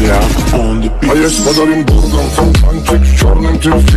я Поесть подарим бургам, фонтанчик с черным дельфином